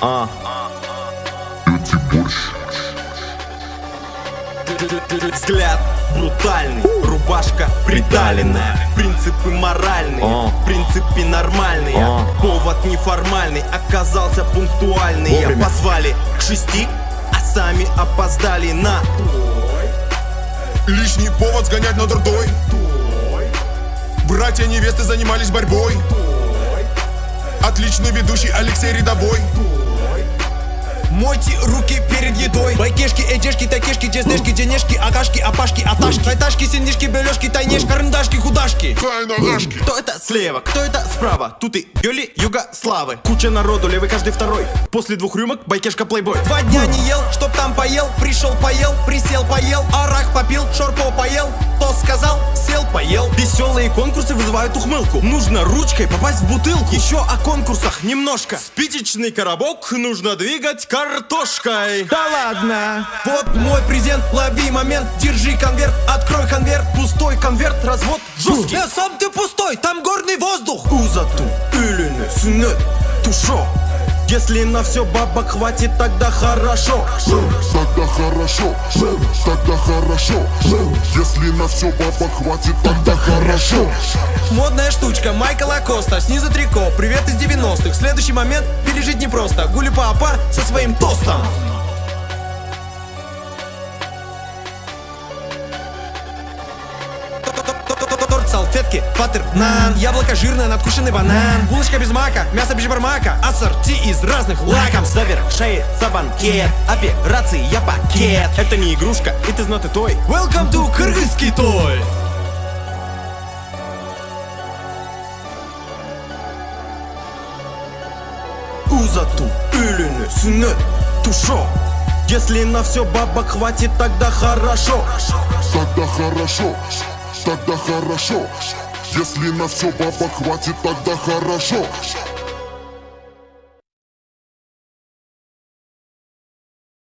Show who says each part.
Speaker 1: А.
Speaker 2: Эти борщ.
Speaker 1: Взгляд брутальный, рубашка приталенная Принципы моральные,
Speaker 2: А.
Speaker 1: в принципе нормальные
Speaker 2: А.
Speaker 1: Повод неформальный, оказался пунктуальный
Speaker 2: Вовремя.
Speaker 1: Позвали к шести, а сами опоздали на
Speaker 3: Лишний повод сгонять на дурдой Братья невесты занимались борьбой Отличный ведущий Алексей Рядовой
Speaker 4: Мойте руки перед едой. Байкешки, эдешки, такешки, джездешки, денежки, акашки, апашки, аташки Хайташки, синдишки, белешки, тайнеш, карандашки, худашки.
Speaker 3: Хай ногашки
Speaker 1: Кто это слева, кто это справа? Тут и Гёли, Югославы Куча народу, левый каждый второй. После двух рюмок байкешка плейбой.
Speaker 4: Два дня не ел, чтоб там поел. Пришел, поел, присел, поел. Арах попил, шорпо поел. То сказал, сел, поел
Speaker 1: Веселые конкурсы вызывают ухмылку. Нужно ручкой попасть в бутылку. Еще о конкурсах немножко. Спичечный коробок нужно двигать картошкой.
Speaker 4: Да ладно. Вот мой презент, лови момент. Держи конверт, открой конверт.
Speaker 1: Пустой конверт, развод жесткий.
Speaker 4: Э, сам ты пустой, там горный воздух.
Speaker 1: Узату, Ülünü, Sünnet, Тушо Если на все бабок хватит, тогда хорошо.
Speaker 2: Тогда хорошо, тогда хорошо. Если на все бабок хватит, тогда хорошо.
Speaker 4: Модная штучка, Майкл Лакоста Снизу трико, привет из 90-х Следующий момент. Пережить непросто. Гули папа со своим тостом салфетки, паттер, нан. Яблоко жирное, надкушенный банан. Булочка без мака, мясо без бармака. Ассорти из разных лакомств.
Speaker 1: Завершается банкет Операция пакет. Это не игрушка, it is not a toy
Speaker 4: Welcome to кыргызский той.
Speaker 1: Узату, Ülünü, Sünnet, Тушо. Если на все бабок хватит, тогда хорошо.
Speaker 2: Тогда хорошо, тогда хорошо. Если на все бабок хватит, тогда хорошо.